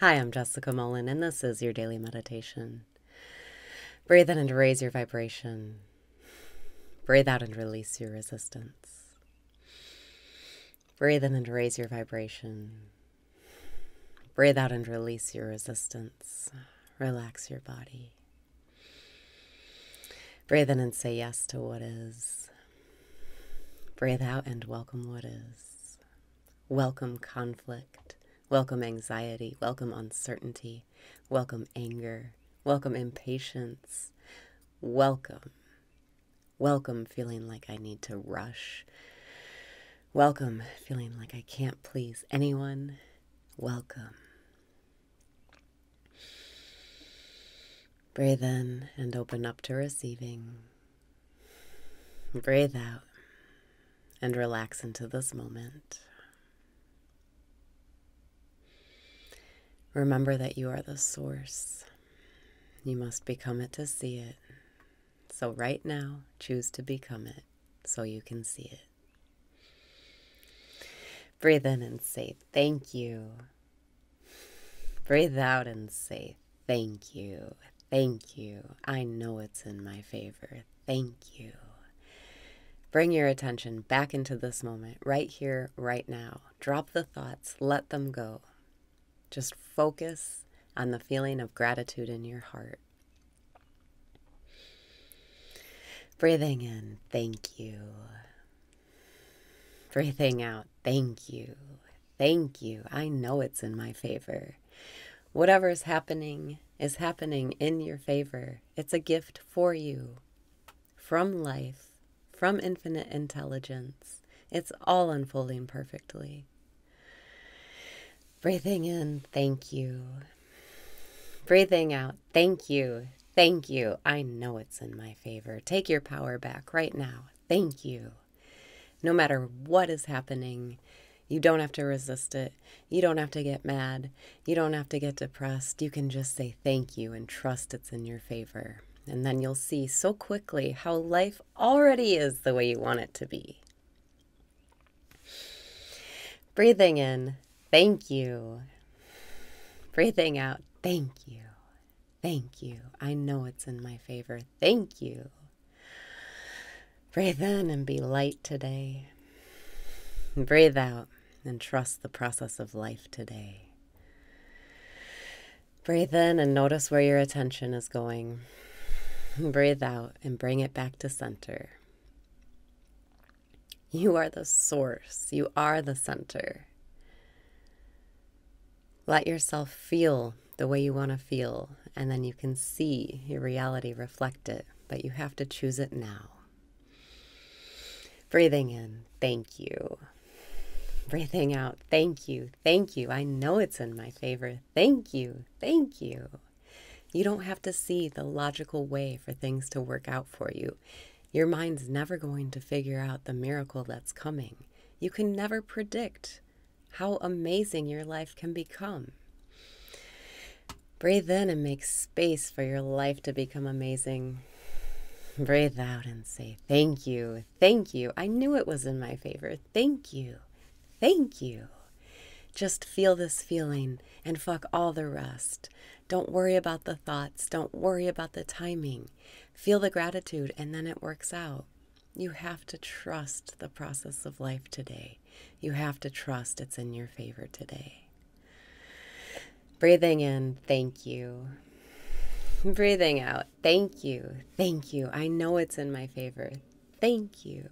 Hi, I'm Jessica Mullen, and this is your daily meditation. Breathe in and raise your vibration. Breathe out and release your resistance. Breathe in and raise your vibration. Breathe out and release your resistance. Relax your body. Breathe in and say yes to what is. Breathe out and welcome what is. Welcome conflict. Welcome anxiety. Welcome uncertainty. Welcome anger. Welcome impatience. Welcome. Welcome feeling like I need to rush. Welcome feeling like I can't please anyone. Welcome. Breathe in and open up to receiving. Breathe out and relax into this moment. Remember that you are the source. You must become it to see it. So, right now, choose to become it so you can see it. Breathe in and say, Thank you. Breathe out and say, Thank you. Thank you. I know it's in my favor. Thank you. Bring your attention back into this moment, right here, right now. Drop the thoughts, let them go. Just focus on the feeling of gratitude in your heart. Breathing in, thank you. Breathing out, thank you. Thank you. I know it's in my favor. Whatever is happening is happening in your favor. It's a gift for you from life, from infinite intelligence. It's all unfolding perfectly. Breathing in, thank you. Breathing out, thank you. Thank you. I know it's in my favor. Take your power back right now. Thank you. No matter what is happening, you don't have to resist it. You don't have to get mad. You don't have to get depressed. You can just say thank you and trust it's in your favor. And then you'll see so quickly how life already is the way you want it to be. Breathing in, Thank you. Breathing out. Thank you. Thank you. I know it's in my favor. Thank you. Breathe in and be light today. Breathe out and trust the process of life today. Breathe in and notice where your attention is going. Breathe out and bring it back to center. You are the source. You are the center. Let yourself feel the way you want to feel, and then you can see your reality reflect it, but you have to choose it now. Breathing in, thank you. Breathing out, thank you, thank you. I know it's in my favor. Thank you, thank you. You don't have to see the logical way for things to work out for you. Your mind's never going to figure out the miracle that's coming. You can never predict how amazing your life can become. Breathe in and make space for your life to become amazing. Breathe out and say, Thank you, thank you. I knew it was in my favor. Thank you, thank you. Just feel this feeling and fuck all the rest. Don't worry about the thoughts. Don't worry about the timing. Feel the gratitude and then it works out. You have to trust the process of life today. You have to trust it's in your favor today. Breathing in, thank you. Breathing out, thank you. Thank you. I know it's in my favor. Thank you.